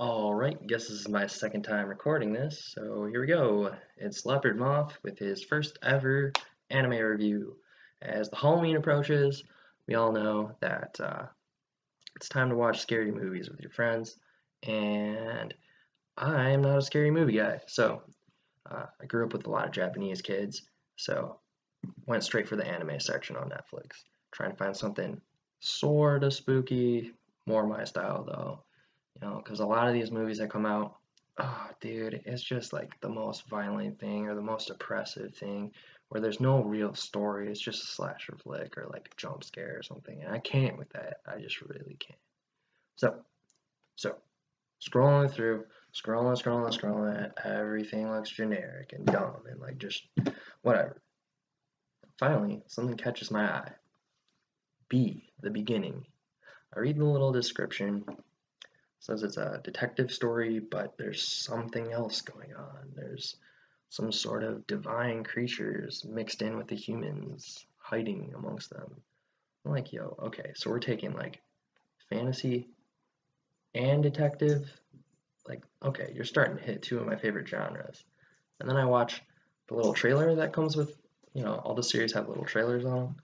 Alright, guess this is my second time recording this, so here we go. It's Leopard Moth with his first ever anime review. As the Halloween approaches, we all know that uh, it's time to watch scary movies with your friends, and I'm not a scary movie guy, so uh, I grew up with a lot of Japanese kids, so went straight for the anime section on Netflix, trying to find something sort of spooky, more my style though you know, because a lot of these movies that come out, oh, dude, it's just like the most violent thing or the most oppressive thing where there's no real story. It's just a slasher flick or like a jump scare or something. And I can't with that. I just really can't. So, so scrolling through, scrolling, scrolling, scrolling, everything looks generic and dumb and like just whatever. Finally, something catches my eye. B, the beginning. I read the little description says it's a detective story, but there's something else going on. There's some sort of divine creatures mixed in with the humans, hiding amongst them. I'm like, yo, okay, so we're taking like fantasy and detective. Like, okay, you're starting to hit two of my favorite genres. And then I watch the little trailer that comes with, you know, all the series have little trailers on them.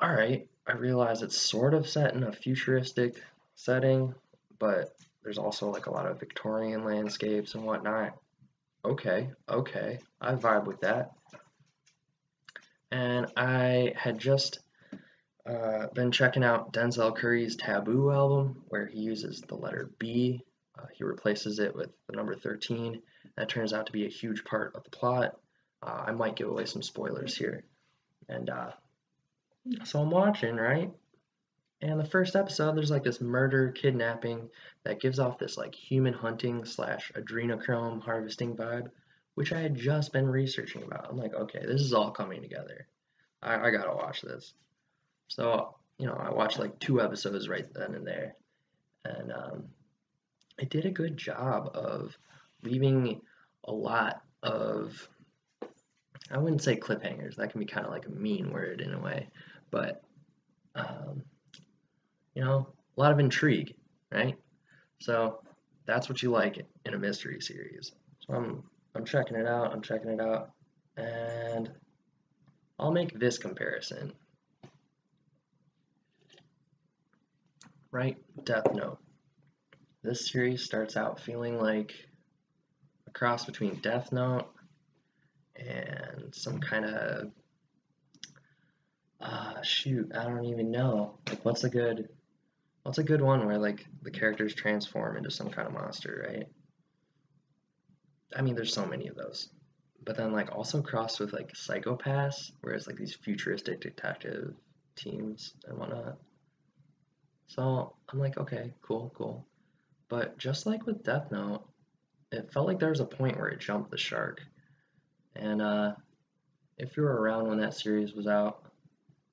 All right, I realize it's sort of set in a futuristic setting, but there's also like a lot of Victorian landscapes and whatnot. Okay, okay, I vibe with that. And I had just uh, been checking out Denzel Curry's Taboo album, where he uses the letter B. Uh, he replaces it with the number 13. That turns out to be a huge part of the plot. Uh, I might give away some spoilers here. And uh, so I'm watching, right? And the first episode, there's like this murder kidnapping that gives off this like human hunting slash adrenochrome harvesting vibe, which I had just been researching about. I'm like, okay, this is all coming together. I, I gotta watch this. So, you know, I watched like two episodes right then and there. And um, it did a good job of leaving a lot of, I wouldn't say cliffhangers, that can be kind of like a mean word in a way, but um, you know, a lot of intrigue, right? So that's what you like in a mystery series. So I'm I'm checking it out, I'm checking it out, and I'll make this comparison. Right, Death Note. This series starts out feeling like a cross between Death Note and some kind of uh shoot, I don't even know. Like what's a good What's a good one where like the characters transform into some kind of monster, right? I mean, there's so many of those. But then like also crossed with like Psycho-Pass, whereas like these futuristic detective teams and whatnot. So I'm like, okay, cool, cool. But just like with Death Note, it felt like there was a point where it jumped the shark. And uh, if you were around when that series was out,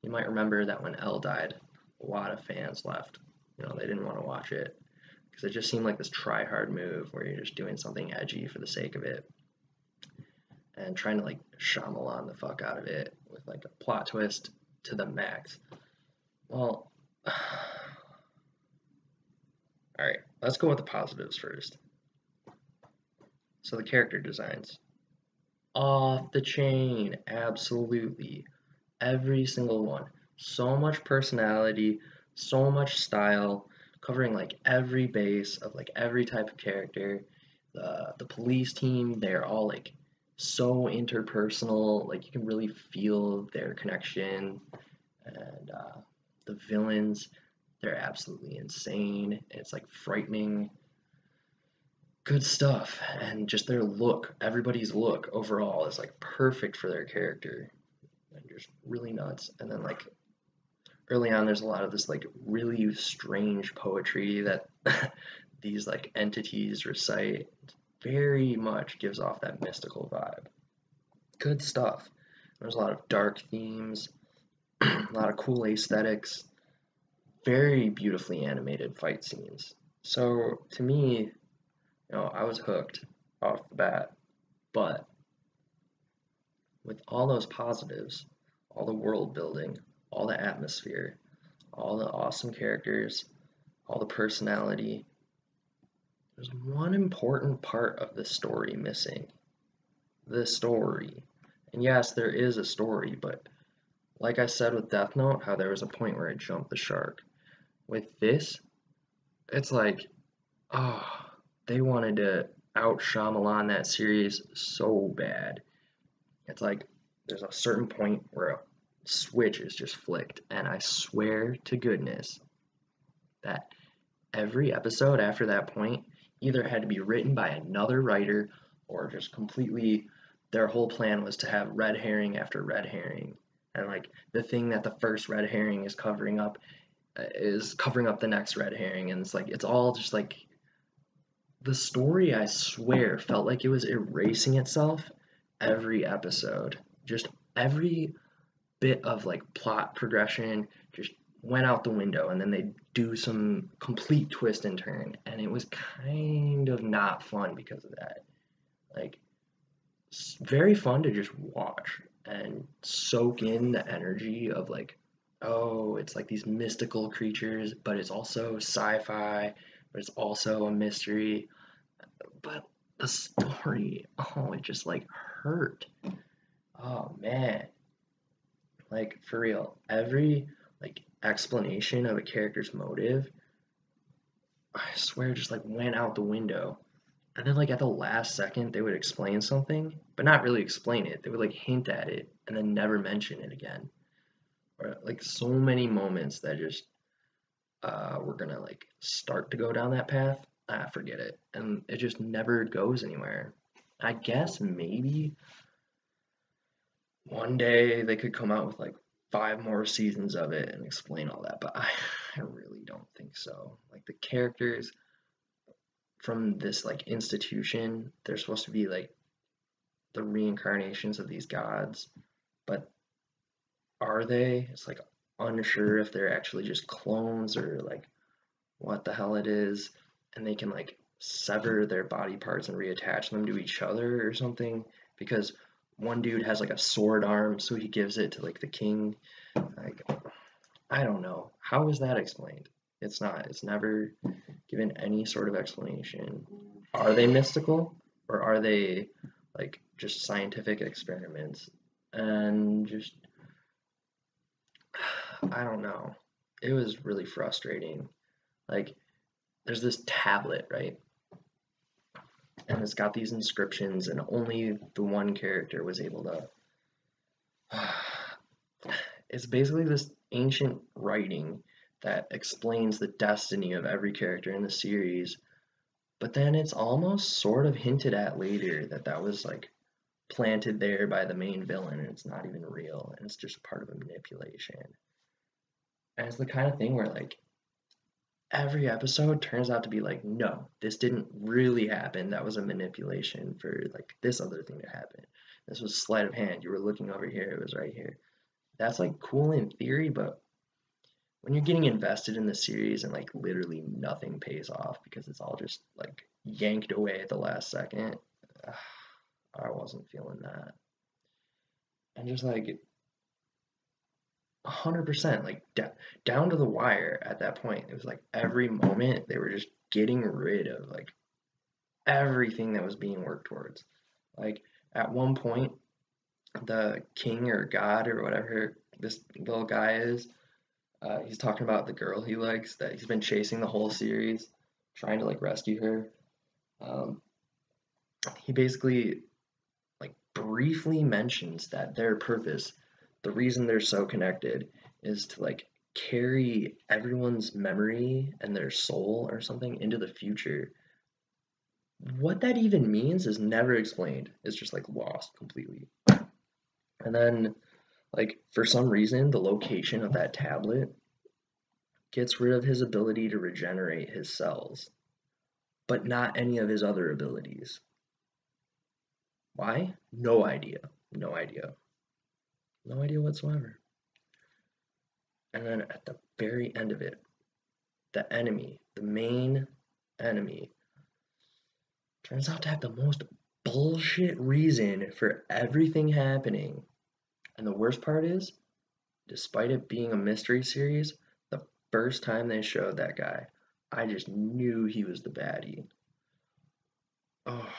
you might remember that when L died, a lot of fans left you know, they didn't want to watch it because it just seemed like this try hard move where you're just doing something edgy for the sake of it and trying to like Shyamalan the fuck out of it with like a plot twist to the max. Well, all right, let's go with the positives first. So the character designs. Off the chain, absolutely. Every single one. So much personality, so much style, covering like every base of like every type of character. The the police team, they're all like so interpersonal, like you can really feel their connection. And uh, the villains, they're absolutely insane. It's like frightening. Good stuff. And just their look, everybody's look overall is like perfect for their character. And just really nuts. And then like early on there's a lot of this like really strange poetry that these like entities recite. Very much gives off that mystical vibe. Good stuff. There's a lot of dark themes a lot of cool aesthetics. Very beautifully animated fight scenes. So to me you know i was hooked off the bat. But with all those positives all the world building all the atmosphere, all the awesome characters, all the personality. there's one important part of the story missing. The story. And yes, there is a story, but like I said with Death Note, how there was a point where I jumped the shark. With this, it's like, oh, they wanted to out Shyamalan that series so bad. It's like there's a certain point where a switch is just flicked, and I swear to goodness that every episode after that point either had to be written by another writer or just completely their whole plan was to have red herring after red herring. And like the thing that the first red herring is covering up uh, is covering up the next red herring. And it's like it's all just like the story i swear felt like it was erasing itself every episode. Just every bit of like plot progression just went out the window and then they do some complete twist and turn and it was kind of not fun because of that. Like very fun to just watch and soak in the energy of like oh it's like these mystical creatures but it's also sci-fi but it's also a mystery. But the story oh it just like hurt. Oh man like for real every like explanation of a character's motive i swear just like went out the window. And then like at the last second they would explain something but not really explain it. They would like hint at it and then never mention it again. Or like so many moments that just uh, we're gonna like start to go down that path ah forget it. And it just never goes anywhere. I guess maybe one day they could come out with like five more seasons of it and explain all that but i, I really don't think so. Like the characters from this like institution they're supposed to be like the reincarnations of these gods but are they? It's like unsure if they're actually just clones or like what the hell it is and they can like sever their body parts and reattach them to each other or something because one dude has like a sword arm so he gives it to like the king like i don't know how is that explained it's not. It's never given any sort of explanation. Are they mystical or are they like just scientific experiments? And just I don't know. It was really frustrating. Like there's this tablet, right? And it's got these inscriptions and only the one character was able to it's basically this ancient writing that explains the destiny of every character in the series. But then it's almost sort of hinted at later that that was like planted there by the main villain and it's not even real and it's just part of a manipulation. And it's the kind of thing where like every episode turns out to be like, no, this didn't really happen. That was a manipulation for like this other thing to happen. This was sleight of hand. You were looking over here, it was right here. That's like cool in theory, but when you're getting invested in the series and like literally nothing pays off because it's all just like yanked away at the last second, I wasn't feeling that. And just like 100% like d- down to the wire at that point. It was like every moment they were just getting rid of like everything that was being worked towards. Like at one point, the king or god or whatever this little guy is uh, he's talking about the girl he likes that he's been chasing the whole series, trying to like rescue her. Um, he basically like briefly mentions that their purpose, the reason they're so connected, is to like carry everyone's memory and their soul or something into the future. What that even means is never explained. It's just like lost completely. And then like for some reason, the location of that tablet gets rid of his ability to regenerate his cells, but not any of his other abilities. Why? No idea. No idea. No idea whatsoever. And then at the very end of it, the enemy, the main enemy, turns out to have the most bullshit reason for everything happening and the worst part is, despite it being a mystery series, the first time they showed that guy, I just knew he was the baddie. oh,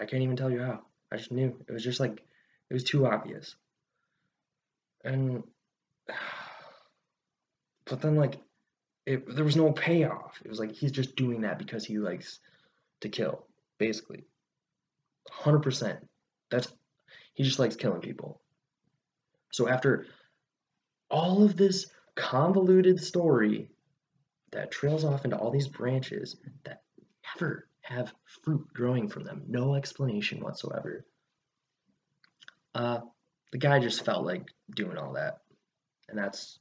I can't even tell you how. I just knew. It was just like, it was too obvious. And, but then like, it, there was no payoff. It was like he's just doing that because he likes to kill, basically. 100%. That's he just likes killing people. So after all of this convoluted story that trails off into all these branches that never have fruit growing from them, no explanation whatsoever. Uh, the guy just felt like doing all that, and that's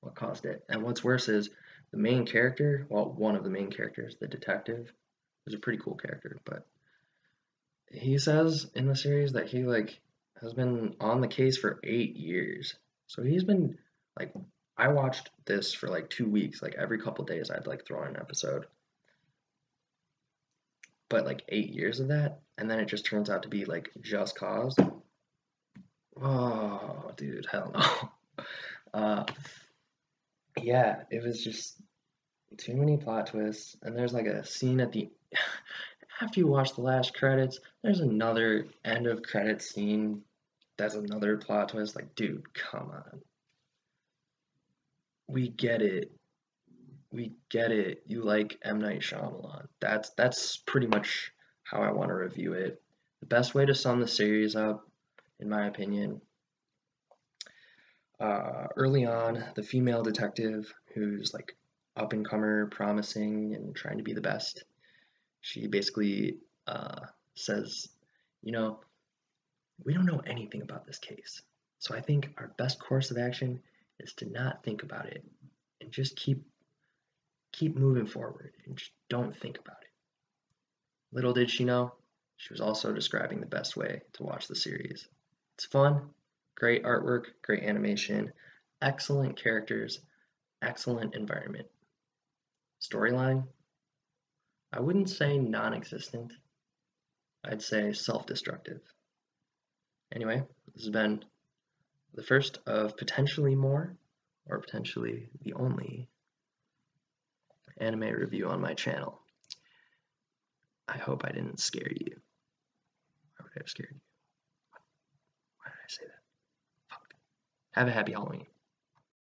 what caused it. And what's worse is the main character, well, one of the main characters, the detective, is a pretty cool character, but he says in the series that he like has been on the case for eight years. So he's been like I watched this for like two weeks, like every couple days I'd like throw in an episode. But like eight years of that, and then it just turns out to be like just cause. Oh, dude, hell no. Uh, yeah, it was just too many plot twists, and there's like a scene at the after you watch the last credits, there's another end of credit scene. That's another plot twist. Like, dude, come on. We get it. We get it. You like M Night Shyamalan. That's that's pretty much how I want to review it. The best way to sum the series up, in my opinion, uh, early on, the female detective who's like up and comer, promising, and trying to be the best she basically uh, says, you know, we don't know anything about this case. So I think our best course of action is to not think about it and just keep keep moving forward and just don't think about it. Little did she know, she was also describing the best way to watch the series. It's fun, great artwork, great animation, excellent characters, excellent environment. Storyline, I wouldn't say non-existent. I'd say self-destructive. Anyway, this has been the first of potentially more, or potentially the only, anime review on my channel. I hope I didn't scare you. Why would I have scared you? Why did I say that? Fuck. Have a happy Halloween.